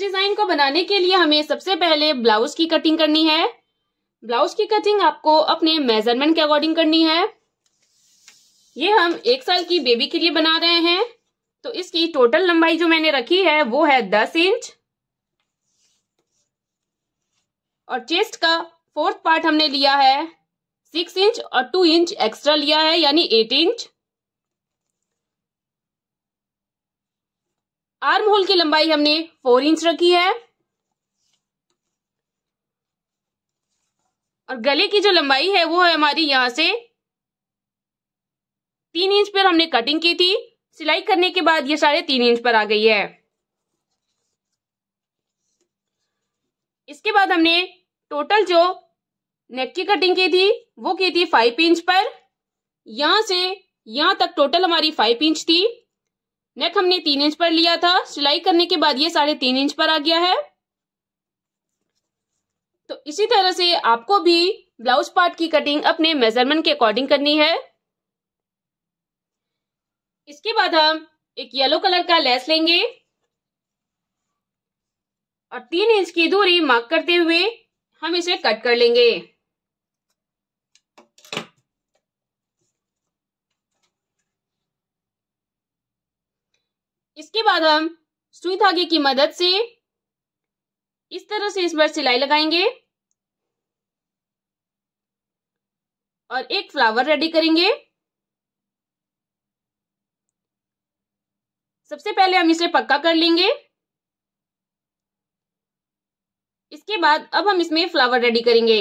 Design को बनाने के लिए हमें सबसे पहले ब्लाउज की कटिंग करनी है। ब्लाउज की कटिंग आपको अपने मेज़रमेंट के अकॉर्डिंग करनी है। ये हम एक साल की बेबी के लिए बना रहे हैं। तो इसकी टोटल लंबाई जो मैंने रखी है, वो है दस इंच। और चेस्ट का फोर्थ पार्ट हमने लिया है। सिक्स इंच और टू इंच एक्स्ट्रा लिया है, यानी एट इंच आर्म होल की लंबाई हमने फोर इंच रखी है। और गले की जो लंबाई है, वो है हमारी यहाँ से तीन इंच पर हमने कटिंग की थी। सिलाई करने के बाद ये साढ़े तीन इंच पर आ गई है। इसके बाद हमने टोटल जो नेक की कटिंग की थी, वो की थी फाइव इंच पर। यहाँ से यहाँ तक टोटल हमारी फाइव इंच थी। नेक हमने तीन इंच पर लिया था। सिलाई करने के बाद ये साढ़े तीन इंच पर आ गया है। तो इसी तरह से आपको भी ब्लाउज पार्ट की कटिंग अपने मेज़रमेंट के अकॉर्डिंग करनी है। इसके बाद हम एक येलो कलर का लेस लेंगे। और तीन इंच की दूरी मार्क करते हुए हम इसे कट कर लेंगे। इसके बाद हम सुई धागे की मदद से इस तरह से इस बार सिलाई लगाएँगे और एक फ्लावर रेडी करेंगे। सबसे पहले हम इसे पक्का कर लेंगे। इसके बाद अब हम इसमें फ्लावर रेडी करेंगे।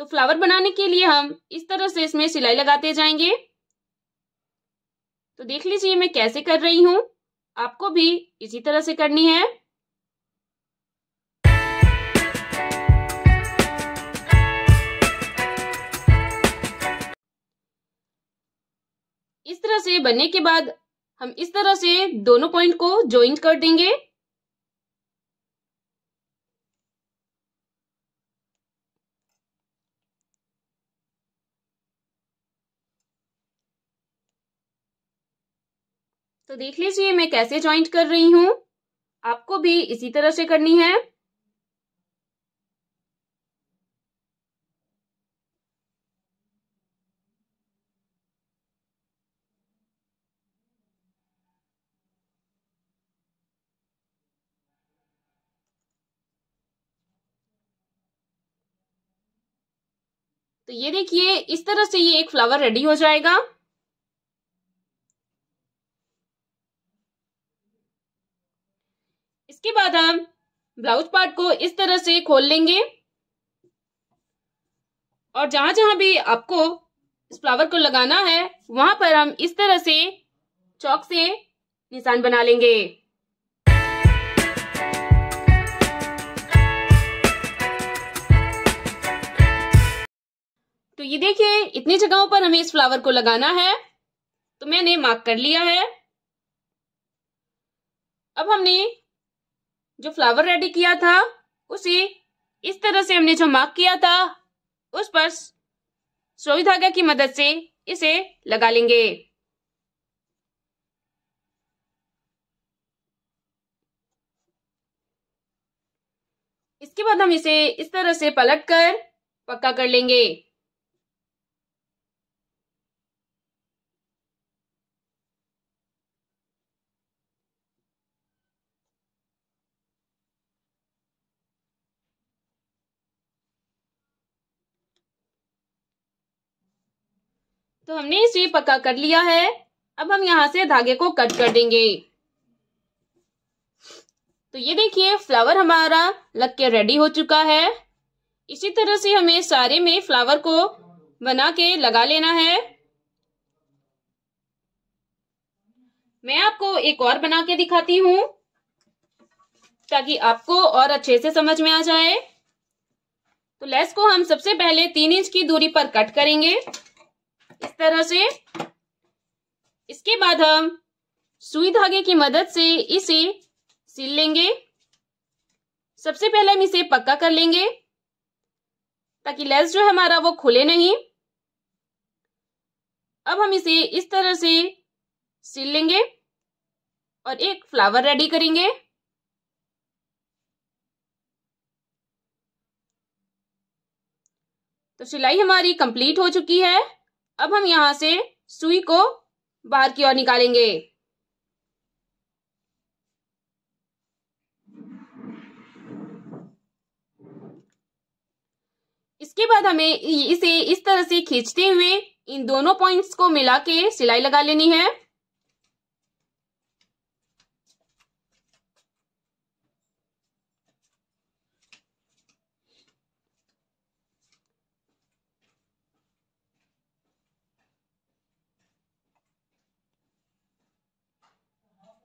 तो फ्लावर बनाने के लिए हम इस तरह से इसमें सिलाई लगाते जाएँगे। तो देख लीजिए मैं कैसे कर रही हूँ। आपको भी इसी तरह से करनी है। इस तरह से बनने के बाद हम इस तरह से दोनों पॉइंट को ज्वाइंट कर देंगे। तो देख लीजिए मैं कैसे ज्वाइंट कर रही हूँ। आपको भी इसी तरह से करनी है। तो ये देखिए, इस तरह से ये एक फ्लावर रेडी हो जाएगा। इसके बाद हम ब्लाउज पार्ट को इस तरह से खोल लेंगे। और जहाँ जहाँ भी आपको इस फ्लावर को लगाना है, वहाँ पर हम इस तरह से चौक से निशान बना लेंगे। तो ये देखिए, इतनी जगहों पर हमें इस फ्लावर को लगाना है। तो मैंने मार्क कर लिया है। अब हमने जो फ्लावर रेडी किया था, उसे इस तरह से हमने जो मार्क किया था, उस पर सोई धागा की मदद से इसे लगा लेंगे। इसके बाद हम इसे इस तरह से पलट कर पक्का कर लेंगे। तो हमने इसे पक्का कर लिया है। अब हम यहाँ से धागे को कट कर देंगे। तो ये देखिए, फ्लावर हमारा लग के रेडी हो चुका है। इसी तरह से हमें सारे में फ्लावर को बना के लगा लेना है। मैं आपको एक और बना के दिखाती हूँ, ताकि आपको और अच्छे से समझ में आ जाए। तो लेस को हम सबसे पहले तीन इंच की दूरी पर कट करेंगे। इस तरह से। इसके बाद हम सुई धागे की मदद से इसे सिल लेंगे। सबसे पहले हम इसे पक्का कर लेंगे, ताकि लेस जो है हमारा वो खुले नहीं। अब हम इसे इस तरह से सिल लेंगे और एक फ्लावर रेडी करेंगे। तो सिलाई हमारी कंप्लीट हो चुकी है। अब हम यहाँ से सुई को बाहर की ओर निकालेंगे। इसके बाद हमें इसे इस तरह से खींचते हुए इन दोनों पॉइंट्स को मिला के सिलाई लगा लेनी है।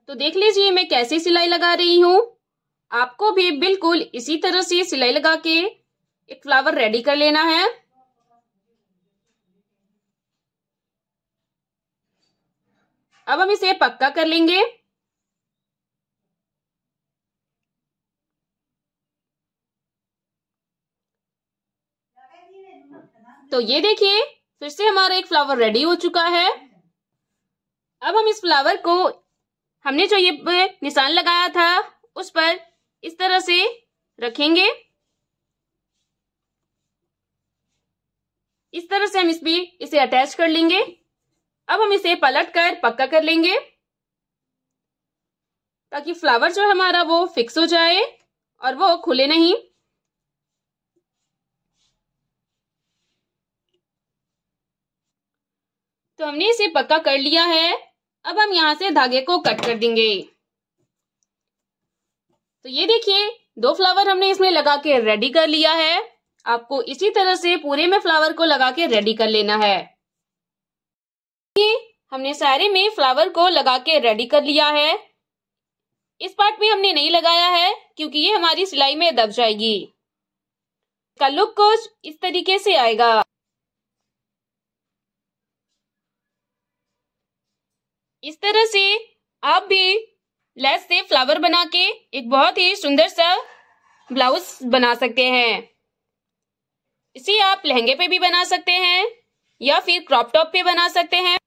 तो देख लीजिए मैं कैसे सिलाई लगा रही हूँ। आपको भी बिल्कुल इसी तरह से सिलाई लगा के एक फ्लावर रेडी कर लेना है। अब हम इसे पक्का कर लेंगे। तो ये देखिए, फिर से हमारा एक फ्लावर रेडी हो चुका है। अब हम इस फ्लावर को हमने जो ये निशान लगाया था, उस पर इस तरह से रखेंगे। इस तरह से हम इस भी इसे अटैच कर लेंगे। अब हम इसे पलट कर, पक्का कर लेंगे, ताकि फ्लावर जो हमारा वो फिक्स हो जाए और वो खुले नहीं। तो हमने इसे पक्का कर लिया है। अब हम यहाँ से धागे को कट कर देंगे। तो ये देखिए, दो फ्लावर हमने इसमें लगा के रेडी कर लिया है। आपको इसी तरह से पूरे में फ्लावर को लगा के रेडी कर लेना है। हमने सारे में फ्लावर को लगा के रेडी कर लिया है। इस पार्ट में हमने नहीं लगाया है, क्योंकि ये हमारी सिलाई में दब जाएगी। का लुक कुछ इस तरीके से आएगा। इस तरह से आप भी लेस से फ्लावर बना के एक बहुत ही सुंदर सा ब्लाउज बना सकते हैं। इसे आप लहंगे पे भी बना सकते हैं या फिर क्रॉप टॉप पे बना सकते हैं।